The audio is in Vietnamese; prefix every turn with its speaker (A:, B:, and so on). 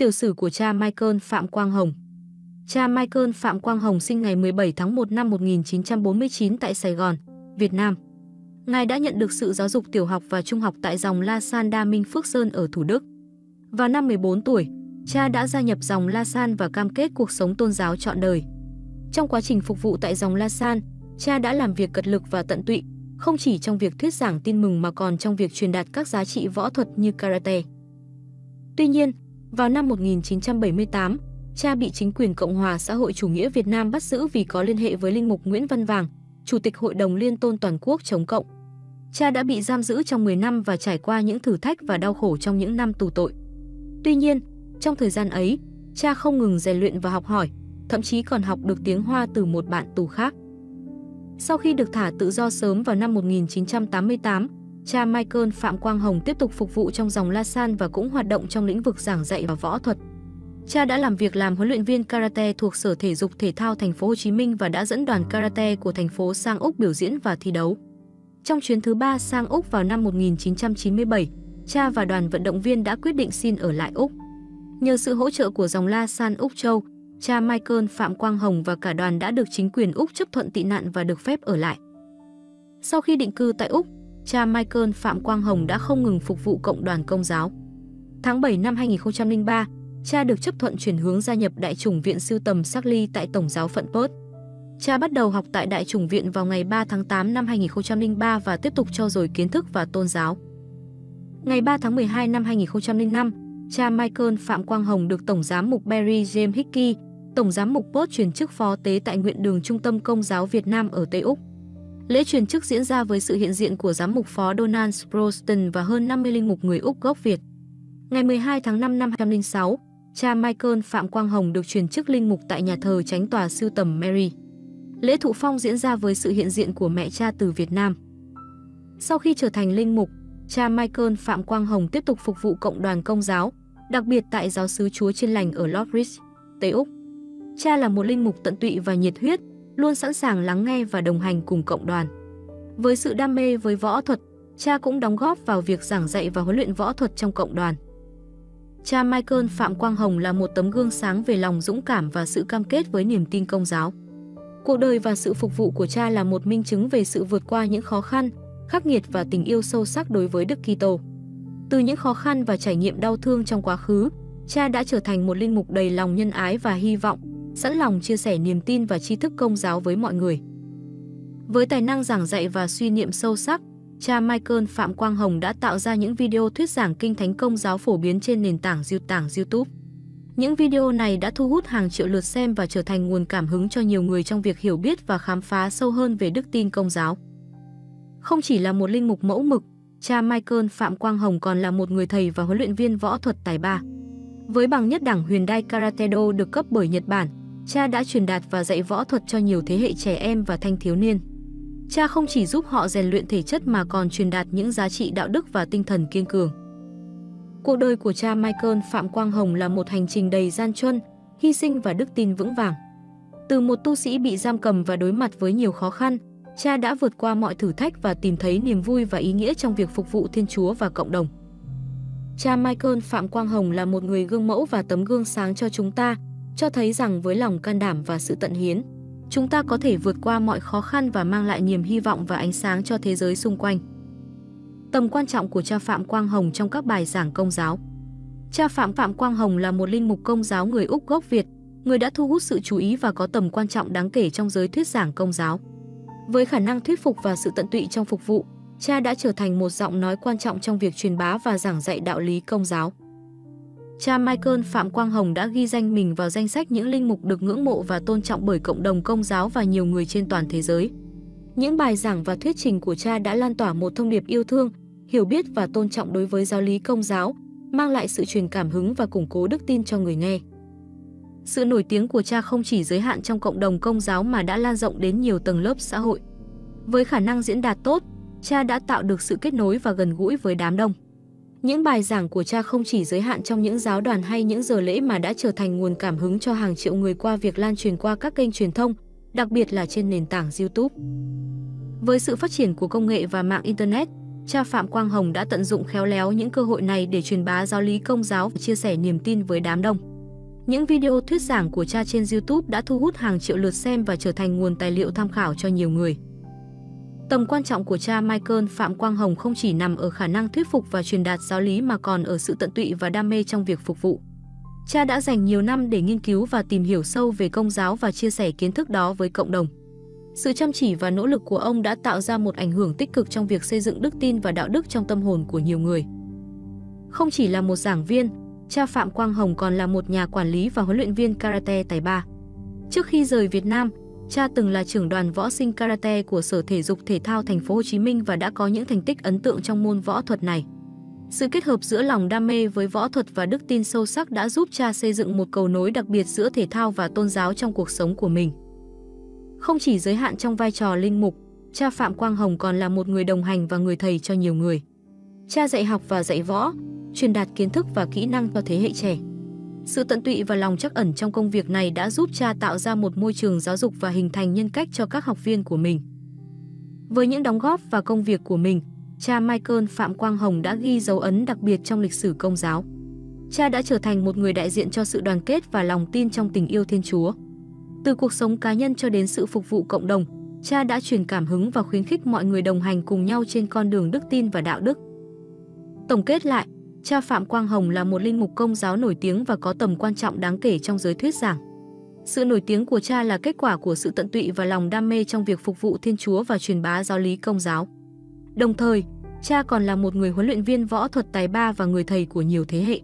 A: Tiểu sử của cha Michael Phạm Quang Hồng Cha Michael Phạm Quang Hồng sinh ngày 17 tháng 1 năm 1949 tại Sài Gòn, Việt Nam. Ngài đã nhận được sự giáo dục tiểu học và trung học tại dòng La San Đa Minh Phước Sơn ở Thủ Đức. Vào năm 14 tuổi, cha đã gia nhập dòng La San và cam kết cuộc sống tôn giáo trọn đời. Trong quá trình phục vụ tại dòng La San, cha đã làm việc cật lực và tận tụy, không chỉ trong việc thuyết giảng tin mừng mà còn trong việc truyền đạt các giá trị võ thuật như karate. Tuy nhiên, vào năm 1978, cha bị chính quyền Cộng hòa xã hội chủ nghĩa Việt Nam bắt giữ vì có liên hệ với linh mục Nguyễn Văn Vàng, Chủ tịch Hội đồng Liên tôn toàn quốc chống cộng. Cha đã bị giam giữ trong 10 năm và trải qua những thử thách và đau khổ trong những năm tù tội. Tuy nhiên, trong thời gian ấy, cha không ngừng rèn luyện và học hỏi, thậm chí còn học được tiếng Hoa từ một bạn tù khác. Sau khi được thả tự do sớm vào năm 1988, cha Michael Phạm Quang Hồng tiếp tục phục vụ trong dòng La San và cũng hoạt động trong lĩnh vực giảng dạy và võ thuật. Cha đã làm việc làm huấn luyện viên karate thuộc Sở Thể dục Thể thao Thành phố Hồ Chí Minh và đã dẫn đoàn karate của thành phố sang Úc biểu diễn và thi đấu. Trong chuyến thứ ba sang Úc vào năm 1997, cha và đoàn vận động viên đã quyết định xin ở lại Úc. Nhờ sự hỗ trợ của dòng La San Úc Châu, cha Michael Phạm Quang Hồng và cả đoàn đã được chính quyền Úc chấp thuận tị nạn và được phép ở lại. Sau khi định cư tại Úc, cha Michael Phạm Quang Hồng đã không ngừng phục vụ cộng đoàn công giáo. Tháng 7 năm 2003, cha được chấp thuận chuyển hướng gia nhập Đại chủng viện Sưu tầm Sarkly tại Tổng giáo phận Perth. Cha bắt đầu học tại Đại chủng viện vào ngày 3 tháng 8 năm 2003 và tiếp tục cho dồi kiến thức và tôn giáo. Ngày 3 tháng 12 năm 2005, cha Michael Phạm Quang Hồng được Tổng giám mục Barry James Hickey, Tổng giám mục Perth chuyển chức phó tế tại nguyện đường Trung tâm Công giáo Việt Nam ở Tây Úc. Lễ truyền chức diễn ra với sự hiện diện của giám mục phó Donald Sproston và hơn 50 linh mục người Úc gốc Việt. Ngày 12 tháng 5 năm 2006, cha Michael Phạm Quang Hồng được truyền chức linh mục tại nhà thờ Chánh tòa Sưu tầm Mary. Lễ thụ phong diễn ra với sự hiện diện của mẹ cha từ Việt Nam. Sau khi trở thành linh mục, cha Michael Phạm Quang Hồng tiếp tục phục vụ cộng đoàn công giáo, đặc biệt tại giáo sứ Chúa Chiên Lành ở Lordbridge, Tây Úc. Cha là một linh mục tận tụy và nhiệt huyết, luôn sẵn sàng lắng nghe và đồng hành cùng cộng đoàn. Với sự đam mê với võ thuật, cha cũng đóng góp vào việc giảng dạy và huấn luyện võ thuật trong cộng đoàn. Cha Michael Phạm Quang Hồng là một tấm gương sáng về lòng dũng cảm và sự cam kết với niềm tin công giáo. Cuộc đời và sự phục vụ của cha là một minh chứng về sự vượt qua những khó khăn, khắc nghiệt và tình yêu sâu sắc đối với Đức Kitô. Từ những khó khăn và trải nghiệm đau thương trong quá khứ, cha đã trở thành một linh mục đầy lòng nhân ái và hy vọng, sẵn lòng chia sẻ niềm tin và tri thức công giáo với mọi người. Với tài năng giảng dạy và suy niệm sâu sắc, cha Michael Phạm Quang Hồng đã tạo ra những video thuyết giảng kinh thánh công giáo phổ biến trên nền tảng tảng YouTube. Những video này đã thu hút hàng triệu lượt xem và trở thành nguồn cảm hứng cho nhiều người trong việc hiểu biết và khám phá sâu hơn về đức tin công giáo. Không chỉ là một linh mục mẫu mực, cha Michael Phạm Quang Hồng còn là một người thầy và huấn luyện viên võ thuật tài ba. Với bằng nhất đẳng huyền đai Karate Do được cấp bởi Nhật Bản, cha đã truyền đạt và dạy võ thuật cho nhiều thế hệ trẻ em và thanh thiếu niên. Cha không chỉ giúp họ rèn luyện thể chất mà còn truyền đạt những giá trị đạo đức và tinh thần kiên cường. Cuộc đời của cha Michael Phạm Quang Hồng là một hành trình đầy gian truân, hy sinh và đức tin vững vàng. Từ một tu sĩ bị giam cầm và đối mặt với nhiều khó khăn, cha đã vượt qua mọi thử thách và tìm thấy niềm vui và ý nghĩa trong việc phục vụ Thiên Chúa và cộng đồng. Cha Michael Phạm Quang Hồng là một người gương mẫu và tấm gương sáng cho chúng ta, cho thấy rằng với lòng can đảm và sự tận hiến, chúng ta có thể vượt qua mọi khó khăn và mang lại niềm hy vọng và ánh sáng cho thế giới xung quanh. Tầm quan trọng của cha Phạm Quang Hồng trong các bài giảng công giáo Cha Phạm Phạm Quang Hồng là một linh mục công giáo người Úc gốc Việt, người đã thu hút sự chú ý và có tầm quan trọng đáng kể trong giới thuyết giảng công giáo. Với khả năng thuyết phục và sự tận tụy trong phục vụ, cha đã trở thành một giọng nói quan trọng trong việc truyền bá và giảng dạy đạo lý công giáo. Cha Michael Phạm Quang Hồng đã ghi danh mình vào danh sách những linh mục được ngưỡng mộ và tôn trọng bởi cộng đồng công giáo và nhiều người trên toàn thế giới. Những bài giảng và thuyết trình của cha đã lan tỏa một thông điệp yêu thương, hiểu biết và tôn trọng đối với giáo lý công giáo, mang lại sự truyền cảm hứng và củng cố đức tin cho người nghe. Sự nổi tiếng của cha không chỉ giới hạn trong cộng đồng công giáo mà đã lan rộng đến nhiều tầng lớp xã hội. Với khả năng diễn đạt tốt, cha đã tạo được sự kết nối và gần gũi với đám đông. Những bài giảng của cha không chỉ giới hạn trong những giáo đoàn hay những giờ lễ mà đã trở thành nguồn cảm hứng cho hàng triệu người qua việc lan truyền qua các kênh truyền thông, đặc biệt là trên nền tảng YouTube. Với sự phát triển của công nghệ và mạng Internet, cha Phạm Quang Hồng đã tận dụng khéo léo những cơ hội này để truyền bá giáo lý công giáo và chia sẻ niềm tin với đám đông. Những video thuyết giảng của cha trên YouTube đã thu hút hàng triệu lượt xem và trở thành nguồn tài liệu tham khảo cho nhiều người. Tầm quan trọng của cha Michael Phạm Quang Hồng không chỉ nằm ở khả năng thuyết phục và truyền đạt giáo lý mà còn ở sự tận tụy và đam mê trong việc phục vụ. Cha đã dành nhiều năm để nghiên cứu và tìm hiểu sâu về công giáo và chia sẻ kiến thức đó với cộng đồng. Sự chăm chỉ và nỗ lực của ông đã tạo ra một ảnh hưởng tích cực trong việc xây dựng đức tin và đạo đức trong tâm hồn của nhiều người. Không chỉ là một giảng viên, cha Phạm Quang Hồng còn là một nhà quản lý và huấn luyện viên karate tài ba. Trước khi rời Việt Nam, cha từng là trưởng đoàn võ sinh karate của Sở Thể dục Thể thao Thành phố Hồ Chí Minh và đã có những thành tích ấn tượng trong môn võ thuật này. Sự kết hợp giữa lòng đam mê với võ thuật và đức tin sâu sắc đã giúp cha xây dựng một cầu nối đặc biệt giữa thể thao và tôn giáo trong cuộc sống của mình. Không chỉ giới hạn trong vai trò linh mục, cha Phạm Quang Hồng còn là một người đồng hành và người thầy cho nhiều người. Cha dạy học và dạy võ, truyền đạt kiến thức và kỹ năng cho thế hệ trẻ. Sự tận tụy và lòng chắc ẩn trong công việc này đã giúp cha tạo ra một môi trường giáo dục và hình thành nhân cách cho các học viên của mình. Với những đóng góp và công việc của mình, cha Michael Phạm Quang Hồng đã ghi dấu ấn đặc biệt trong lịch sử công giáo. Cha đã trở thành một người đại diện cho sự đoàn kết và lòng tin trong tình yêu Thiên Chúa. Từ cuộc sống cá nhân cho đến sự phục vụ cộng đồng, cha đã truyền cảm hứng và khuyến khích mọi người đồng hành cùng nhau trên con đường đức tin và đạo đức. Tổng kết lại, cha Phạm Quang Hồng là một linh mục công giáo nổi tiếng và có tầm quan trọng đáng kể trong giới thuyết giảng. Sự nổi tiếng của cha là kết quả của sự tận tụy và lòng đam mê trong việc phục vụ Thiên Chúa và truyền bá giáo lý công giáo. Đồng thời, cha còn là một người huấn luyện viên võ thuật tài ba và người thầy của nhiều thế hệ.